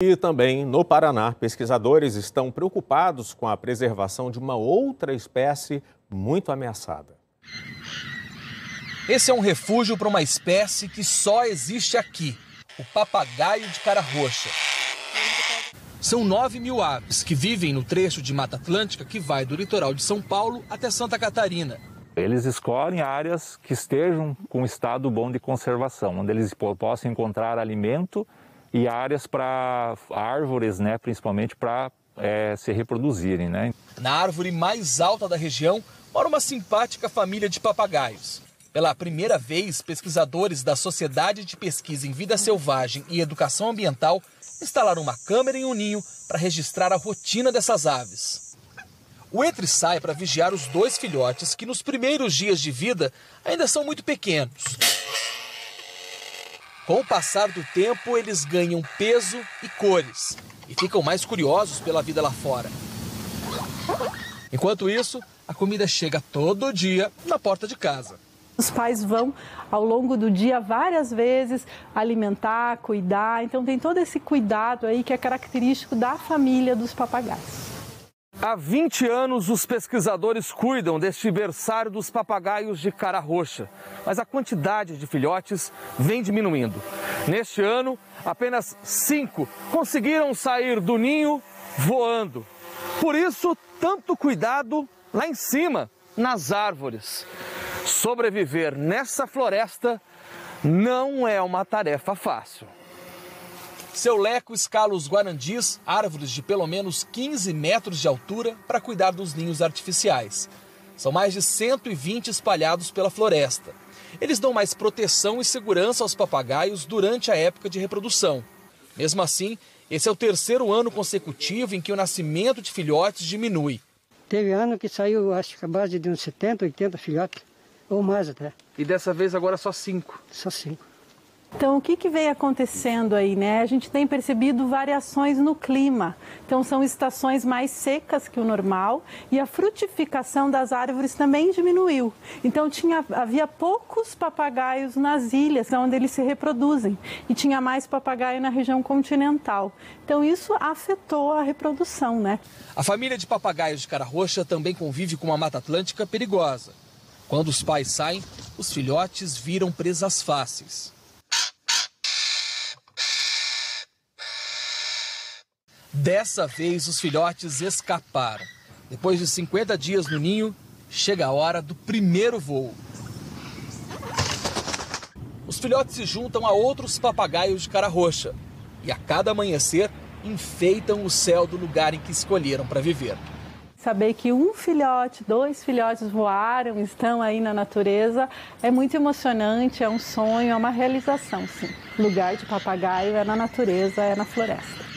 E também no Paraná, pesquisadores estão preocupados com a preservação de uma outra espécie muito ameaçada. Esse é um refúgio para uma espécie que só existe aqui: o papagaio de cara roxa. São 9 mil aves que vivem no trecho de Mata Atlântica que vai do litoral de São Paulo até Santa Catarina. Eles escolhem áreas que estejam com estado bom de conservação, onde eles possam encontrar alimento e áreas para árvores, né, principalmente para é, se reproduzirem. Né? Na árvore mais alta da região mora uma simpática família de papagaios. Pela primeira vez, pesquisadores da Sociedade de Pesquisa em Vida Selvagem e Educação Ambiental instalaram uma câmera em um ninho para registrar a rotina dessas aves. O entre sai para vigiar os dois filhotes que nos primeiros dias de vida ainda são muito pequenos. Com o passar do tempo, eles ganham peso e cores e ficam mais curiosos pela vida lá fora. Enquanto isso, a comida chega todo dia na porta de casa. Os pais vão ao longo do dia várias vezes alimentar, cuidar, então tem todo esse cuidado aí que é característico da família dos papagaios. Há 20 anos, os pesquisadores cuidam deste berçário dos papagaios de cara roxa, mas a quantidade de filhotes vem diminuindo. Neste ano, apenas cinco conseguiram sair do ninho voando. Por isso, tanto cuidado lá em cima, nas árvores. Sobreviver nessa floresta não é uma tarefa fácil. Seu leco escala os guarandis, árvores de pelo menos 15 metros de altura, para cuidar dos ninhos artificiais. São mais de 120 espalhados pela floresta. Eles dão mais proteção e segurança aos papagaios durante a época de reprodução. Mesmo assim, esse é o terceiro ano consecutivo em que o nascimento de filhotes diminui. Teve ano que saiu, acho que a base de uns 70, 80 filhotes. Ou mais até. E dessa vez agora só cinco? Só cinco. Então, o que, que vem acontecendo aí, né? A gente tem percebido variações no clima. Então, são estações mais secas que o normal e a frutificação das árvores também diminuiu. Então, tinha, havia poucos papagaios nas ilhas, onde eles se reproduzem, e tinha mais papagaio na região continental. Então, isso afetou a reprodução, né? A família de papagaios de cara roxa também convive com uma mata atlântica perigosa. Quando os pais saem, os filhotes viram presas fáceis. Dessa vez, os filhotes escaparam. Depois de 50 dias no ninho, chega a hora do primeiro voo. Os filhotes se juntam a outros papagaios de cara roxa e a cada amanhecer enfeitam o céu do lugar em que escolheram para viver. Saber que um filhote, dois filhotes voaram, estão aí na natureza, é muito emocionante, é um sonho, é uma realização, sim. Lugar de papagaio é na natureza, é na floresta.